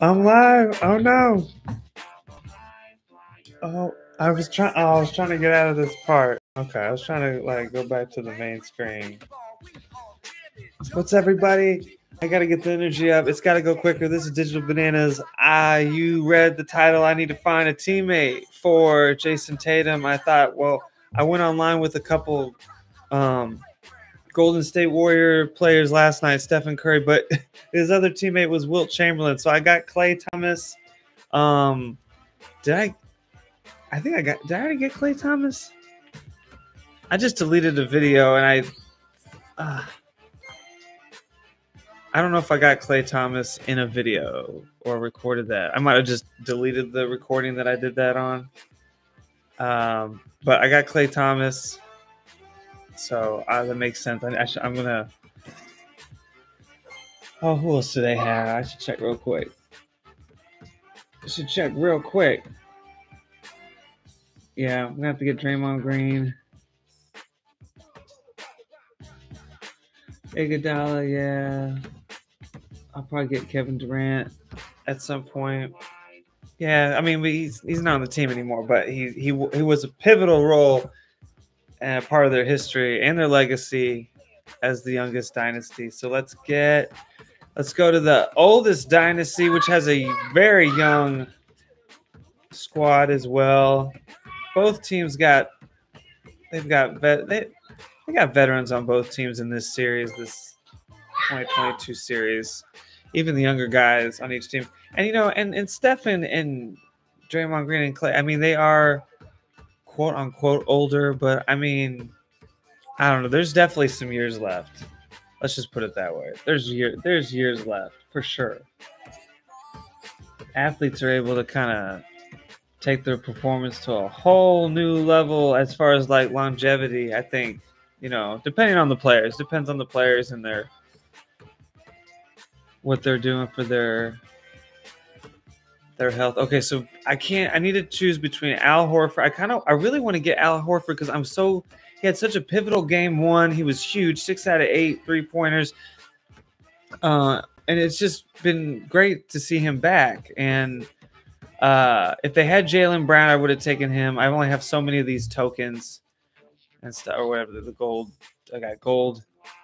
I'm live. Oh no. Oh, I was trying. Oh, I was trying to get out of this part. Okay, I was trying to like go back to the main screen. What's everybody? I gotta get the energy up. It's gotta go quicker. This is Digital Bananas. Ah, you read the title. I need to find a teammate for Jayson Tatum. I thought, well, I went online with a couple um, Golden State Warrior players last night, Stephen Curry, but his other teammate was Wilt Chamberlain. So I got Klay Thompson. Um, did I? I think I got. Did I already get Klay Thompson? I just deleted the video and I. Uh, I don't know if I got Klay Thompson in a video or recorded that. I might have just deleted the recording that I did that on. Um, but I got Klay Thompson. So uh, that makes sense. I, I I'm gonna. Oh, who else do they have? I should check real quick. I should check real quick. Yeah, I'm gonna have to get Draymond Green. Iguodala, yeah. I'll probably get Kevin Durant at some point. Yeah, I mean, he's he's not on the team anymore, but he he he was a pivotal role and part of their history and their legacy as the youngest dynasty. So let's get let's go to the oldest dynasty, which has a very young squad as well. Both teams got they've got vet they they got veterans on both teams in this series, this 2022 series. Even the younger guys on each team. And you know, and and Stephen and Draymond Green and Klay, I mean, they are quote unquote older, but I mean, I don't know. There's definitely some years left. Let's just put it that way. There's year there's years left for sure. Athletes are able to kind of take their performance to a whole new level as far as like longevity. I think, you know, depending on the players, depends on the players and their what they're doing for their their health. Okay, so I can't. I need to choose between Al Horford. I kind of. I really want to get Al Horford because I'm so. He had such a pivotal game one. He was huge, six out of eight three pointers. Uh, and it's just been great to see him back. And uh, if they had Jaylen Brown, I would have taken him. I only have so many of these tokens and stuff, or whatever. The gold. I got gold.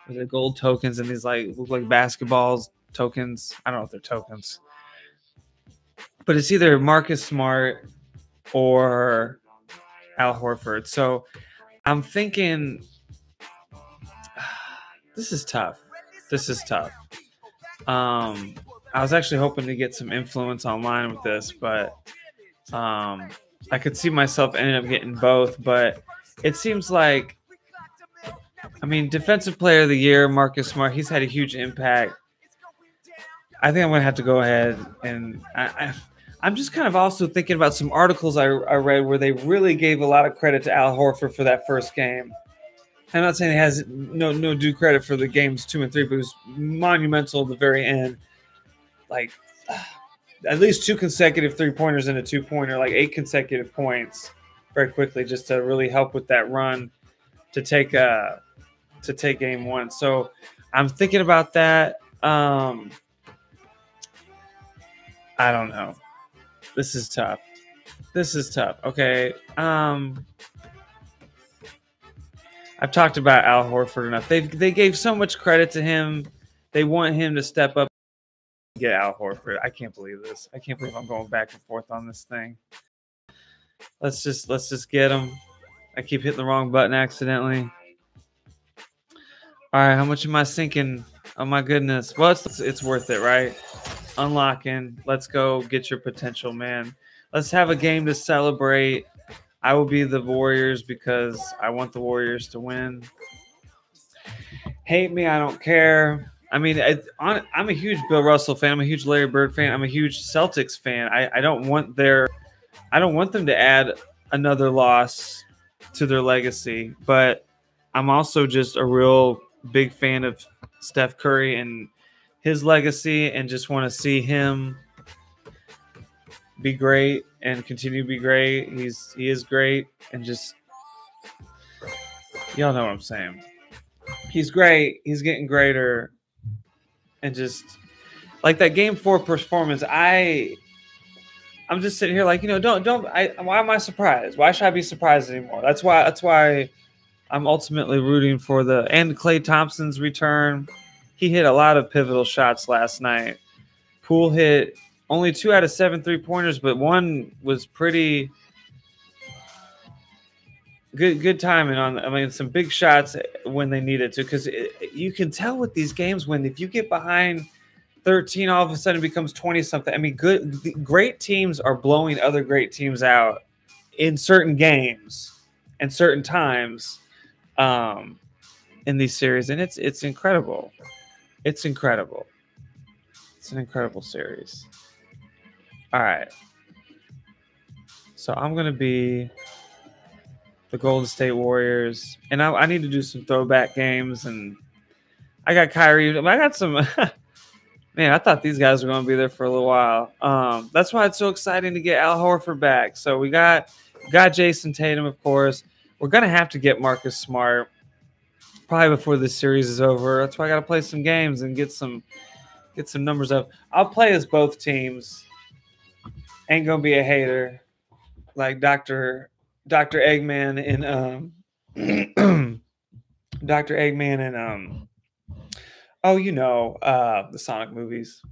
The gold tokens and these like look like basketballs tokens. I don't know if they're tokens but it's either Marcus Smart or Al Horford. So I'm thinking this is tough. This is tough. Um, I was actually hoping to get some influence online with this, but um, I could see myself ending up getting both. But it seems like, I mean, defensive player of the year, Marcus Smart, he's had a huge impact. I think I'm to have to go ahead and I, I I'm just kind of also thinking about some articles I, I read where they really gave a lot of credit to Al Horford for that first game. I'm not saying he has no no due credit for the games two and three, but it was monumental at the very end. Like at least two consecutive three pointers and a two pointer, like eight consecutive points, very quickly, just to really help with that run to take uh to take game one. So I'm thinking about that. Um, I don't know. This is tough. This is tough. Okay. Um I've talked about Al Horford enough. They they gave so much credit to him. They want him to step up get Al Horford. I can't believe this. I can't believe I'm going back and forth on this thing. Let's just let's just get him. I keep hitting the wrong button accidentally. All right, how much am I sinking? Oh my goodness. Well, it's it's worth it, right? Unlocking. Let's go get your potential, man. Let's have a game to celebrate. I will be the Warriors because I want the Warriors to win. Hate me, I don't care. I mean, I, am a huge Bill Russell fan. I'm a huge Larry Bird fan. I'm a huge Celtics fan. I, I don't want their, I don't want them to add another loss to their legacy. But I'm also just a real big fan of Steph Curry and his legacy and just want to see him be great and continue to be great. He's he is great and just y'all know what I'm saying. He's great. He's getting greater and just like that game four performance, I I'm just sitting here like, you know, don't don't I why am I surprised? Why should I be surprised anymore? That's why that's why I'm ultimately rooting for the and Klay Thompson's return. He hit a lot of pivotal shots last night. Poole hit only two out of seven three pointers, but one was pretty good good timing on I mean some big shots when they needed to because you can tell with these games when if you get behind 13 all of a sudden becomes 20 something. I mean, good great teams are blowing other great teams out in certain games and certain times um in these series and it's it's incredible. It's incredible. It's an incredible series. All right. So I'm going to be the Golden State Warriors and I, I need to do some throwback games and I got Kyrie. I got some Man, I thought these guys were going to be there for a little while. Um, that's why it's so exciting to get Al Horford back. So we got got Jayson Tatum, of course. We're going to have to get Marcus Smart probably before this series is over. That's why I got to play some games and get some get some numbers up. I'll play as both teams. Ain't gonna be a hater like Doctor Doctor Eggman and um Doctor Eggman and um Oh, you know, uh, the Sonic movies.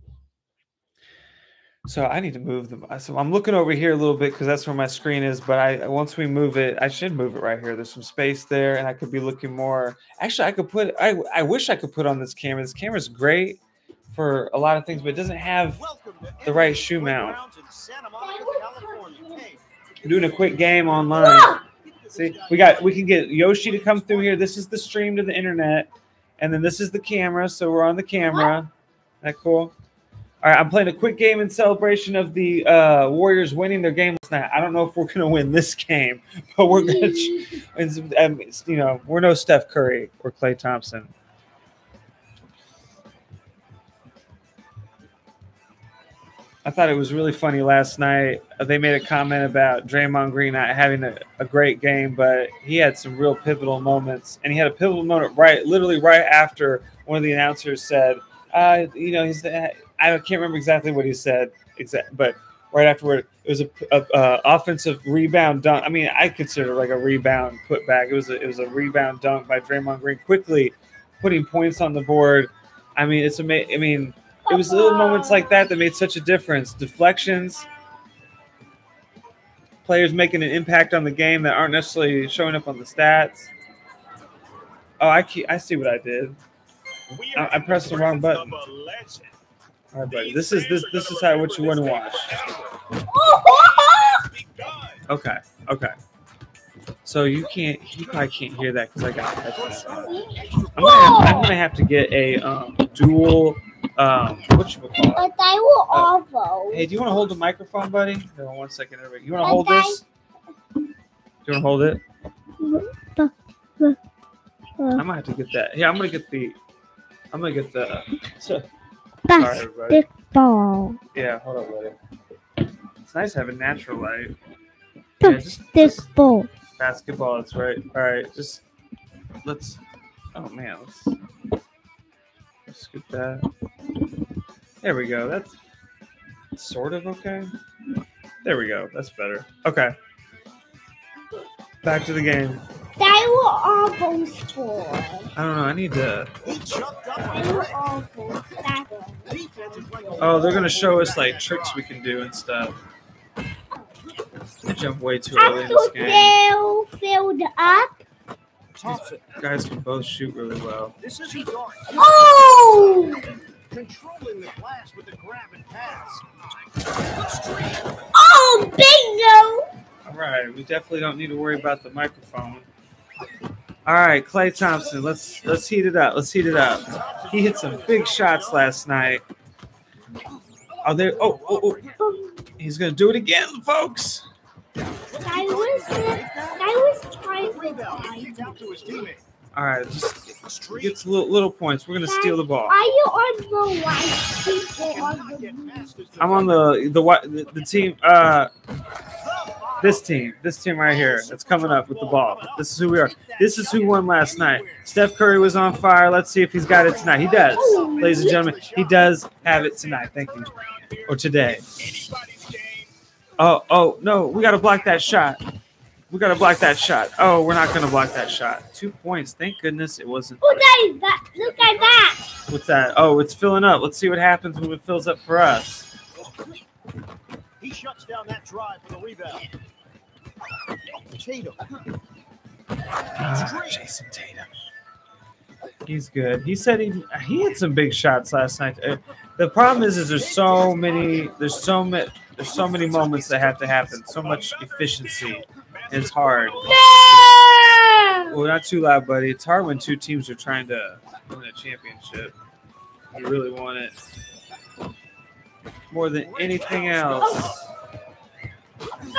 So I need to move them. Uh, so I'm looking over here a little bit because that's where my screen is. But I once we move it, I should move it right here. There's some space there, and I could be looking more. Actually, I could put. I I wish I could put on this camera. This camera's great for a lot of things, but it doesn't have the right shoe mount. I'm doing a quick game online. Ah! See, we got we can get Yoshi to come through here. This is the stream to the internet. And then this is the camera, so we're on the camera. That cool? All right, I'm playing a quick game in celebration of the uh, Warriors winning their game last night. I don't know if we're going to win this game, but we're going to, you know, we're no Steph Curry or Klay Thompson. I thought it was really funny last night. They made a comment about Draymond Green not having a, a, great game, but he had some real pivotal moments. And he had a pivotal moment right, literally right after one of the announcers said, uh, you know, he's, I can't remember exactly what he said, exact, but right afterward, it was a, a, offensive rebound dunk. I mean, I consider it like a rebound put back. It was a, it was a rebound dunk by Draymond Green, quickly putting points on the board. I mean, it's amazing. I mean, it was little moments like that that made such a difference. Deflections, players making an impact on the game that aren't necessarily showing up on the stats. Oh, I keep, I see what I did. I, I pressed the wrong button. All right, buddy. This is this this is how what you want to watch. Okay, okay. So you can't, you probably can't hear that because I got headphones. I'm gonna, I'm gonna have to get a um, dual um, what you call it? But I will uh. Hey, do you want to hold the microphone, buddy? Hold on one second. Everybody. You want to hold this? Do you want to hold it? I might have to get that. Yeah, I'm gonna get the. I'm gonna get the. Basketball. yeah, hold on, buddy. It's nice having natural light. Yeah, basketball. Basketball. That's right. All right, just let's. Oh man, let's scoop that. There we go. That's sort of okay. There we go. That's better. Okay. Back to the game. They were almost four. I don't know. I need to. Oh, they're gonna show us like tricks we can do and stuff. I jump way too early in this game. They filled up. These guys can both shoot really well. Oh! Controlling the glass with the grab and pass. Oh, bingo! All right, we definitely don't need to worry about the microphone. All right, Klay Thompson, let's let's heat it up. Let's heat it up. He hit some big shots last night. Oh, there. Oh, oh, oh. he's gonna do it again, folks. I was, I was trying to All right, just gets little, little points. We're gonna steal the ball. Are you on the white the I'm on the the the, the team. Uh, This team, this team right here, that's coming up with the ball. This is who we are. This is who won last night. Steph Curry was on fire. Let's see if he's got it tonight. He does, ladies and gentlemen. He does have it tonight. Thank you. Or today. Oh, oh no, we got to block that shot. We got to block that shot. Oh, we're not going to block that shot. Two points. Thank goodness it wasn't. Look at that. Look at that. What's that? Oh, it's filling up. Let's see what happens when it fills up for us. He shuts down that drive for the rebound. Tatum. Ah, Jayson Tatum. He's good. He said he he had some big shots last night. Uh, The problem is, is there's so many, there's so many, there's so many moments that have to happen. So much efficiency. It's hard. No. Well, not too loud, buddy. It's hard when two teams are trying to win a championship. You really want it more than anything else.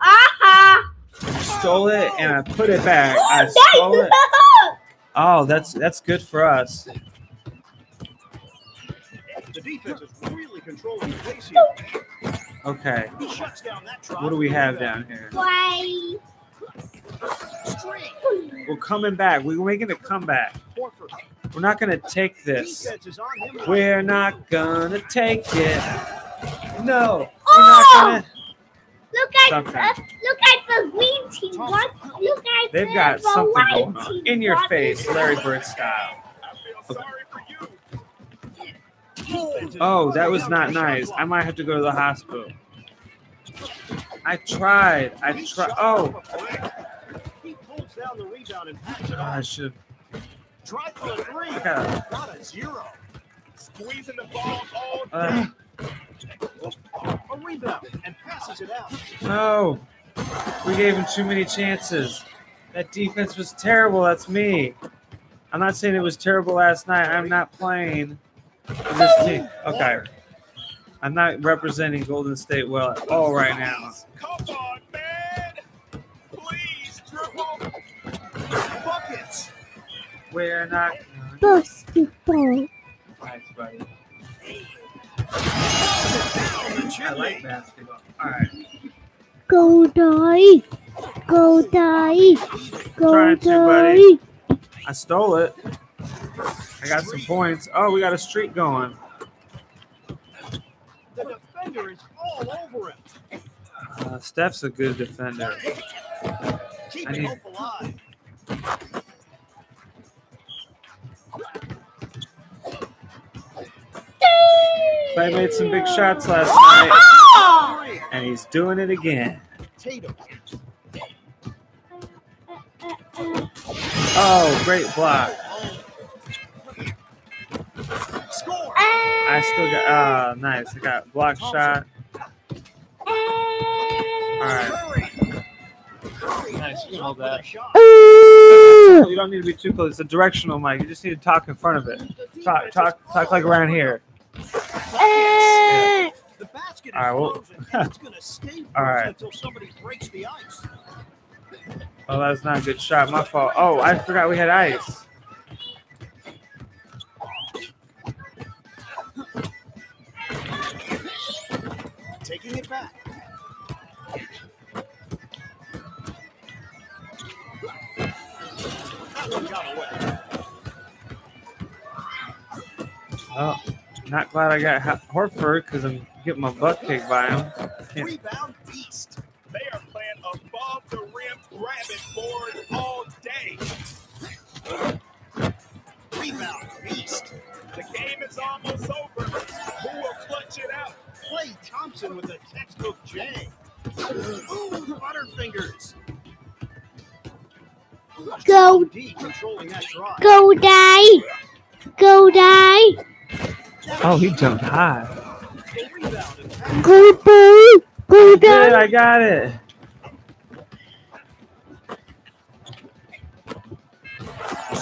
Aha. Stole it and I put it back. I stole it. Oh, that's that's good for us. The defense is really controlling the pace here. Okay. He shuts down that drive. What do we have down here? Why? We're coming back. We're making a comeback. Horford. We're not gonna take this. Defense is on him. We're not gonna take it. No, we're not gonna. Look at Something. uh, look at the green team. What? Look at They've the, got the something white going on. team. In your face, Larry? Bird style. Oh, that was not nice. I might have to go to the hospital. I tried. I tried. Oh, down the play. He pulls down the rebound and packs it I on. should. Drive for the three. I gotta. A zero. Squeezing the ball all Uh, A rebound and passes it out. no, we gave him too many chances. That defense was terrible. That's me. I'm not saying it was terrible last night. I'm not playing this team. Okay. I'm not representing Golden State well at all right now. We're not. Basketball. Nice, buddy. I like basketball. All right. Go die. Go die. Go Trying to, die. buddy. I stole it. I got some points. Oh, we got a streak going. The defender is all over him. Uh, Steph's a good defender. Keeping need- Klay made some big shots last night, and he's doing it again. Oh, great block. Score. I still got. Ah, nice. I got block shot. All right. Nice, you can hold that. You don't need to be too close. It's a directional mic. You just need to talk in front of it. Talk, talk, talk like around here. Uh, The basket is All right, well- frozen, and it's gonna stay All right. until somebody breaks the ice. Oh, that's not a good shot. My fault. Oh, I forgot we had ice. Taking it back. That one got away. Oh, not glad I got Ha- Horford because I'm getting my butt kicked by him. Can't- Rebound beast. They are playing above the rim, grabbing boards all day. Rebound beast. The game is almost over. Who will clutch it out? Klay Thompson with a textbook J. Ooh, Butterfingers. Go. D controlling that drive. go die. Go die. Oh, he jumped high. The rebound and pass. Go die. It. I got it.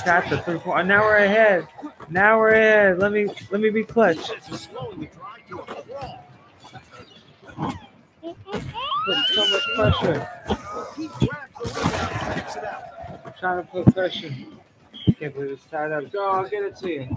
Got the three point. Now we're ahead. Now we're ahead. Let me let me be clutch. Defense is slowing to. Put so much pressure. He grabs the rebound and kicks it out. I'm trying to put pressure. Can't believe it's tied up. Go, I'll get it to you.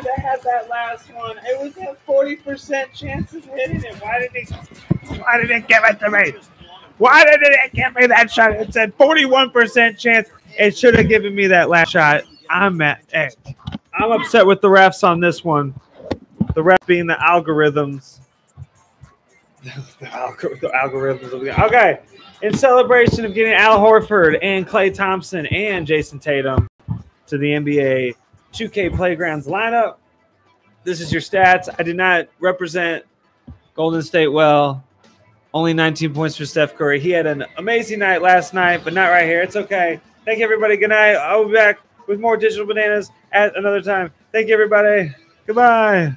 should have had that last one. It was a forty percent chance of hitting it. Why did it? Why did it give it to me? Why did it give me that shot? It said forty-one percent chance. It should have given me that last shot. I'm mad. Hey, I'm upset with the refs on this one. The ref being the algorithms. the, the algorithms of the okay. In celebration of getting Al Horford and Klay Thompson and Jayson Tatum to the NBA 2K Playgrounds lineup. This is your stats. I did not represent Golden State well. Only 19 points for Steph Curry. He had an amazing night last night, but not right here. It's okay. Thank you, everybody. Good night. I'll be back with more digital bananas at another time. Thank you, everybody. Goodbye.